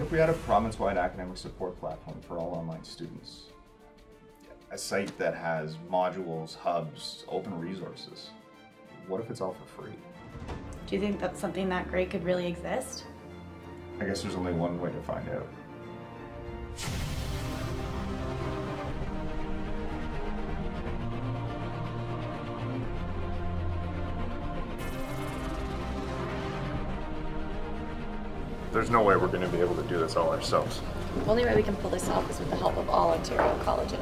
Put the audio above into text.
if we had a province-wide academic support platform for all online students? A site that has modules, hubs, open resources. What if it's all for free? Do you think that something that great could really exist? I guess there's only one way to find out. There's no way we're going to be able to do this all ourselves. The only way we can pull this off is with the help of all Ontario colleges.